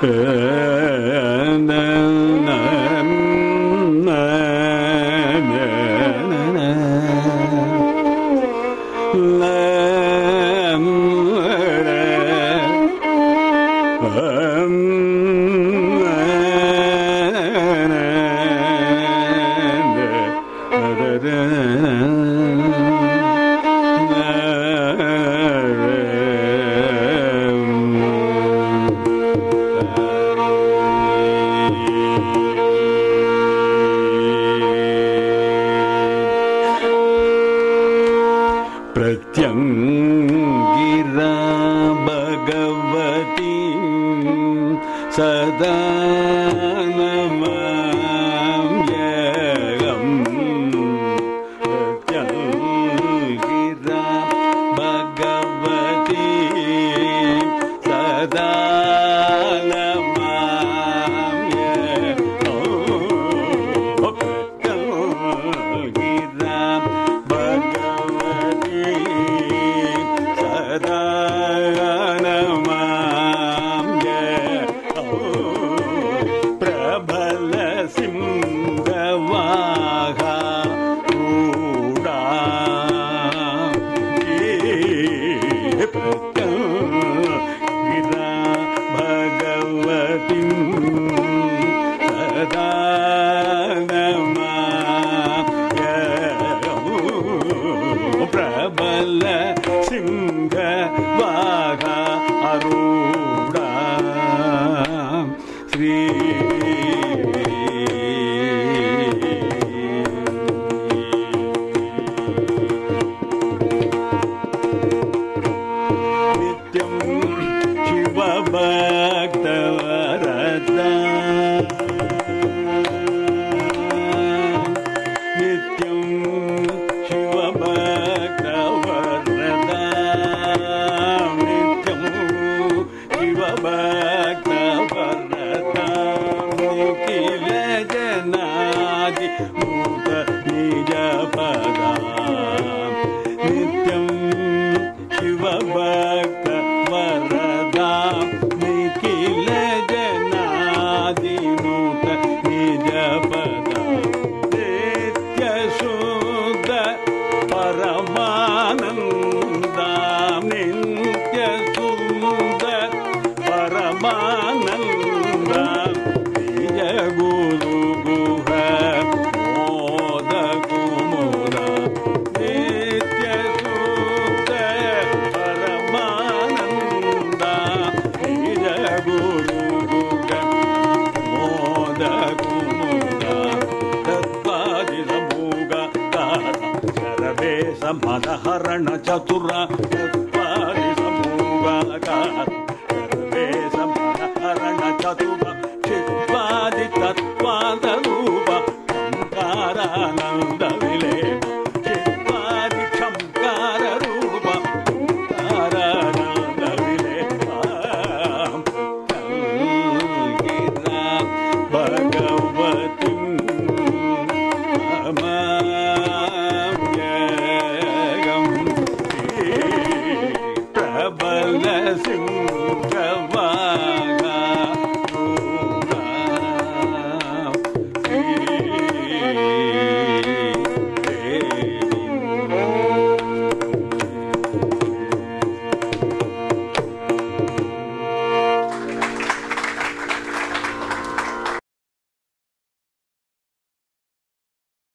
嗯嗯嗯嗯嗯嗯嗯 प्रत्यङ्गिरा भगवती सदा नमाम्यहम् பிரபல சிங்க வா भूत निजपदा नित्यं शिवभक्त మదహరణ చతుర సమూహరణ చతుర క్షిపాది తత్వాద రూప సంకారానంద విలే